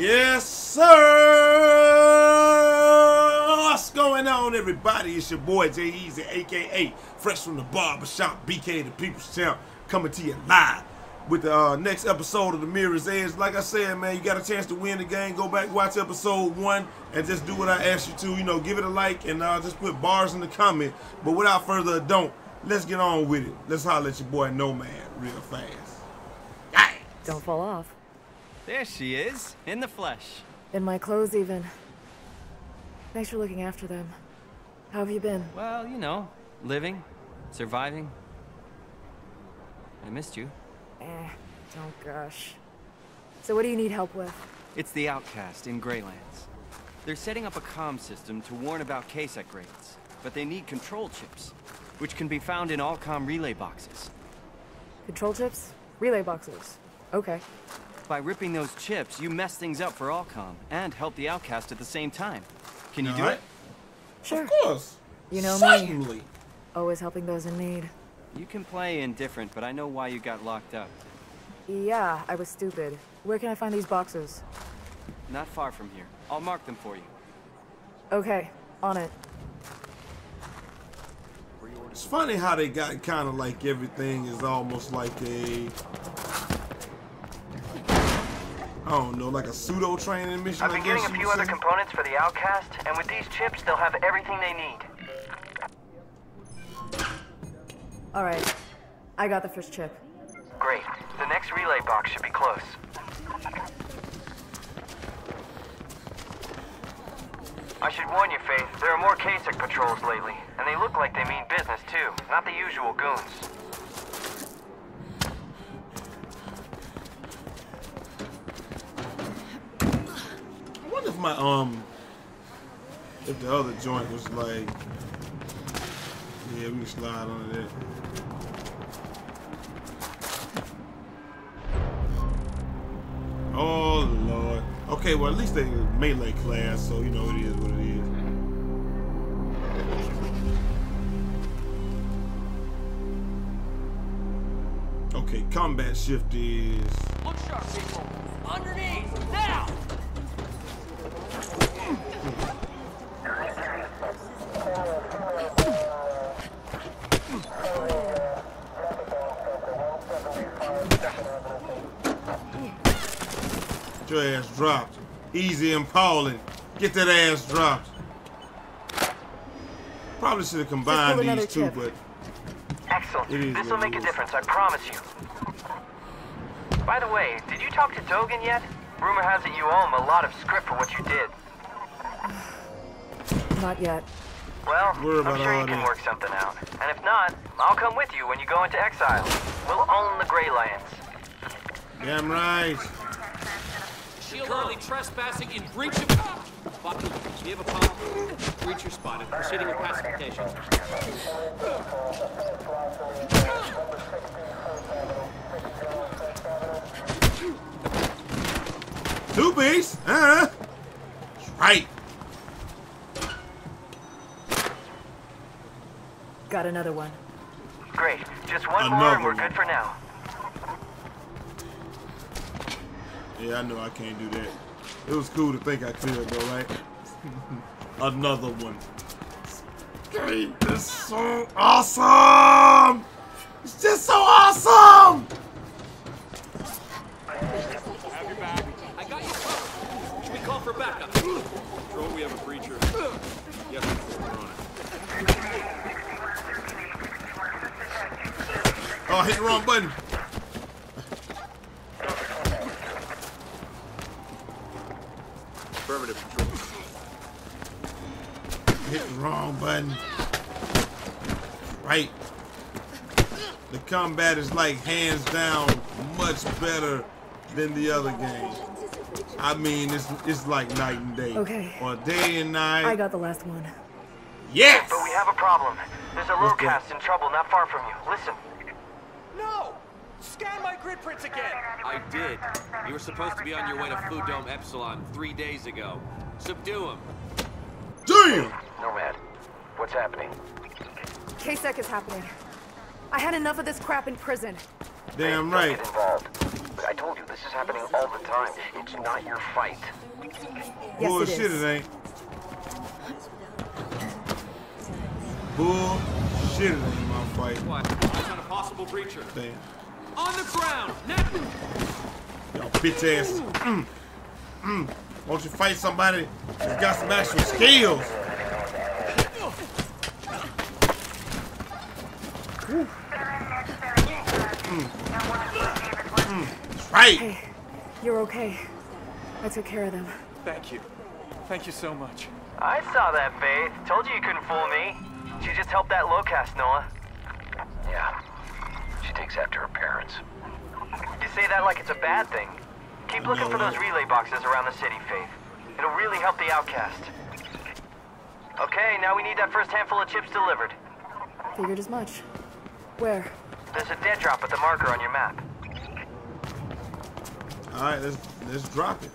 Yes, sir. What's going on, everybody? It's your boy Jai Eazy, aka Fresh from the Barbershop, BK the People's Champ, coming to you live with the uh, next episode of the Mirror's Edge. Like I said, man, you got a chance to win the game. Go back, watch episode one, and just do what I asked you to. You know, give it a like and uh, just put bars in the comment. But without further ado, let's get on with it. Let's holler at your boy Nomad real fast. Don't fall off. There she is, in the flesh. In my clothes, even. Thanks for looking after them. How have you been? Well, you know, living, surviving. I missed you. Eh, don't gush. So what do you need help with? It's the Outcast in Greylands. They're setting up a comm system to warn about KSEC raids, but they need control chips, which can be found in all comm relay boxes. Control chips? Relay boxes. Okay. By ripping those chips, you mess things up for Allcom and help the Outcast at the same time. Can you do Alright. it? Sure. Of course. You know me. Certainly. Always helping those in need. You can play indifferent, but I know why you got locked up. Yeah, I was stupid. Where can I find these boxes? Not far from here. I'll mark them for you. Okay, on it. It's funny how they got kind of like everything is almost like a, I don't know, like a pseudo training mission. I've been getting a few other say. components for the Outcast, and with these chips, they'll have everything they need. Alright. I got the first chip. Great. The next relay box should be close. I should warn you, Faith, there are more KSEC patrols lately, and they look like they mean business too, not the usual goons. My um, if the other joint was like, yeah, we can slide on that. Oh lord. Okay, well at least they melee class, so you know it is what it is. Okay, combat shift is dropped. Easy and Paulin. Get that ass dropped. Probably should have combined these two, chip. but Excellent. This'll make a difference, I promise you. By the way, did you talk to Dogen yet? Rumor has it you owe him a lot of script for what you did. Not yet. Well, Worry I'm about sure you can work something out. And if not, I'll come with you when you go into exile. We'll own the Greylands. damn right. Shield currently trespassing in breach of... Bucky, do you have a palm? Breacher spotted. Proceeding with pacification. Two piece, huh? Right. Got another one. Great. Just one more and we're good for now. Yeah, I know I can't do that. It was cool to think I could, though, right? Another one. Game is so awesome! It's just so awesome! Have your back. I got you covered. Should we call for backup? Drone, we have a breacher. Yes, we're on it. Oh, I hit the wrong button. Affirmative, Patrol. Hit the wrong button. Right. The combat is like hands down much better than the other game. I mean, it's it's like night and day. Okay. Or day and night. I got the last one. yes. But we have a problem. There's a What's that? In trouble not far from you. Listen. No! Scan my grid prints again! I did. You were supposed to be on your way to Food Dome Epsilon three days ago. Subdue him. Damn. Nomad, what's happening? KSEC is happening. I had enough of this crap in prison. Damn Don't right. Get involved. But I told you, this is happening all the time. It's not your fight. Yes, Bullshit, it is. it ain't. Bullshit, it ain't my fight. What? Eyes on a possible breacher. Damn. On the ground! Now! Y'all bitch ass. Mm. Mm. Won't you fight somebody that's got some actual skills? Woo. Mm. Mm. Right. Hey, you're okay. I took care of them. Thank you. Thank you so much. I saw that, Faith. Told you you couldn't fool me. She just helped that Locust, Noah. Yeah. She takes after her parents. You say that like it's a bad thing. Keep looking for those relay boxes around the city, Faith. It'll really help the outcast. Okay, now we need that first handful of chips delivered. Figured as much. Where? There's a dead drop with the marker on your map. All right, let's let's drop it.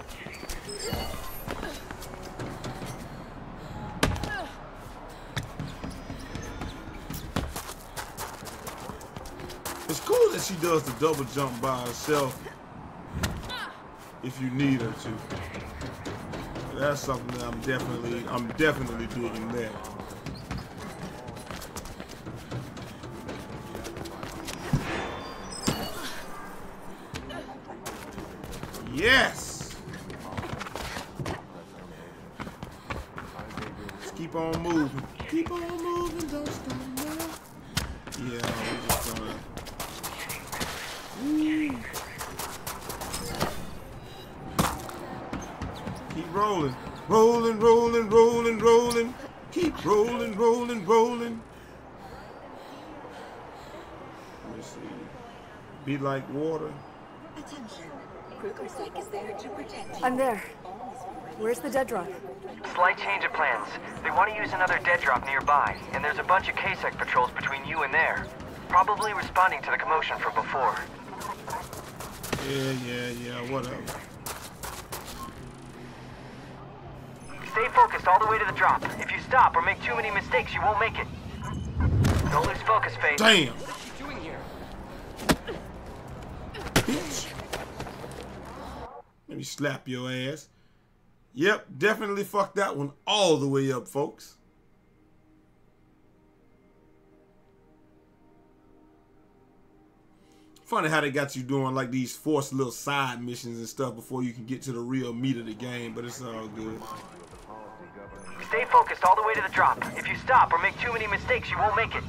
That she does the double jump by herself if you need her to. That's something that I'm definitely I'm definitely digging that. Yes. Let's keep on moving. Keep on moving, don't stop now. Yeah, we're just gonna. Woo. Keep rolling. Rolling, rolling, rolling, rolling. Keep rolling, rolling, rolling. Let me see. Be like water. Attention. Krugersec is there to protect you. I'm there. Where's the dead drop? Slight change of plans. They want to use another dead drop nearby, and there's a bunch of KSEC patrols between you and there. Probably responding to the commotion from before. Yeah, yeah, yeah, whatever. Stay focused all the way to the drop. If you stop or make too many mistakes, you won't make it. Don't lose focus, Faith. Damn. What's she doing here? bitch. Let me slap your ass. Yep, definitely fucked that one all the way up, folks. Funny how they got you doing like these forced little side missions and stuff before you can get to the real meat of the game, but it's all good. Stay focused all the way to the drop. If you stop or make too many mistakes, you won't make it.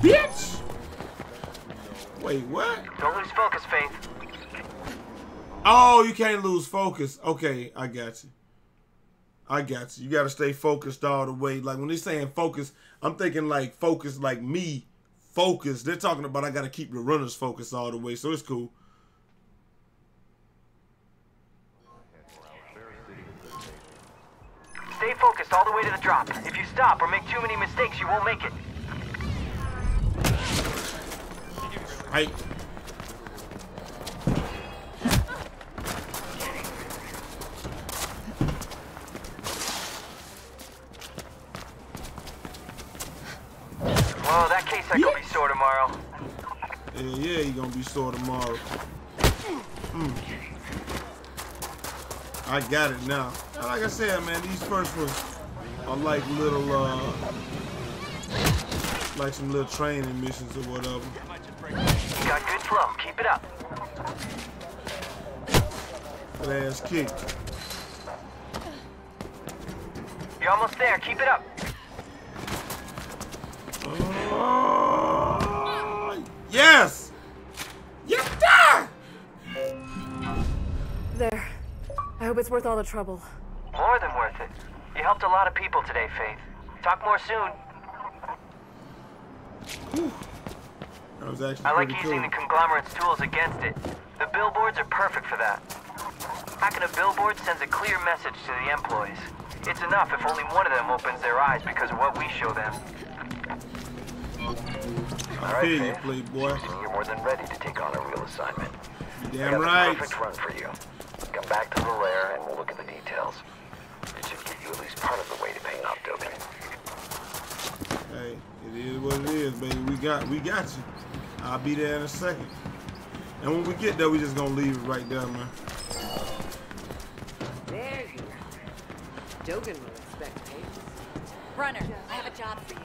Bitch! Wait, what? Don't lose focus, Faith. Oh, you can't lose focus. Okay, I got you. I got you. You got to stay focused all the way. Like when they're saying focus, I'm thinking like focus, like me, focus. They're talking about I got to keep the runners focused all the way. So it's cool. Stay focused all the way to the drop. If you stop or make too many mistakes, you won't make it. Right. Whoa, that case I will be sore tomorrow. Yeah, yeah, you gonna be sore tomorrow. Mm. I got it now. And Like I said, man, these first ones are like little, uh, like some little training missions or whatever. You got good flow. Keep it up. That ass kicked. You're almost there. Keep it up. Oh, yes! You die! There. I hope it's worth all the trouble. More than worth it. You helped a lot of people today, Faith. Talk more soon. That was actually I like using cool. the conglomerate's tools against it. The billboards are perfect for that. Hacking a billboard sends a clear message to the employees. It's enough if only one of them opens their eyes because of what we show them. I feel you, playboy. You're more than ready to take on a real assignment. You damn right. Perfect run for you. Come back to the lair and we'll look at the details. It should get you at least part of the way to paying off Dogen. Hey, it is what it is, baby. We got, we got you. I'll be there in a second. And when we get there, we just gonna leave it right there, man. There you are. Dogen will expect patience. Runner, I have a job for you.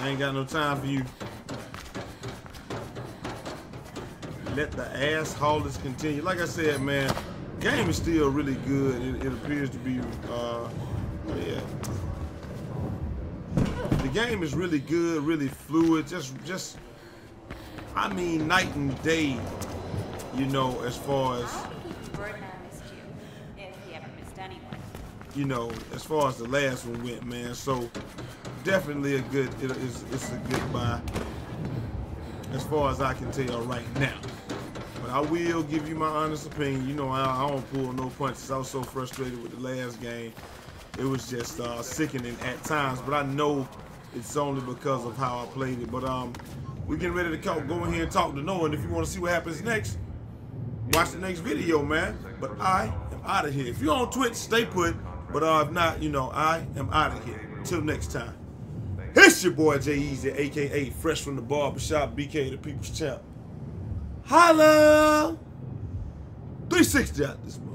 I ain't got no time for you. Let the ass haulers continue. Like I said, man, game is still really good. It, it appears to be, uh, Oh, yeah. The game is really good, really fluid. Just, just, I mean, night and day. You know, as far as you, if he ever missed anyone. you know, as far as the last one went, man. So definitely a good, it, it's, it's a good buy, as far as I can tell right now. But I will give you my honest opinion. You know, I, I don't pull no punches. I was so frustrated with the last game. It was just uh, sickening at times, but I know it's only because of how I played it. But um, we're getting ready to go, in here and talk to Noah. And if you want to see what happens next, watch the next video, man. But I am out of here. If you're on Twitch, stay put. But uh, if not, you know, I am out of here. Till next time. It's your boy Jai Eazy, aka Fresh from the Barbershop, BK the People's Champ. Holla! 360 out this month.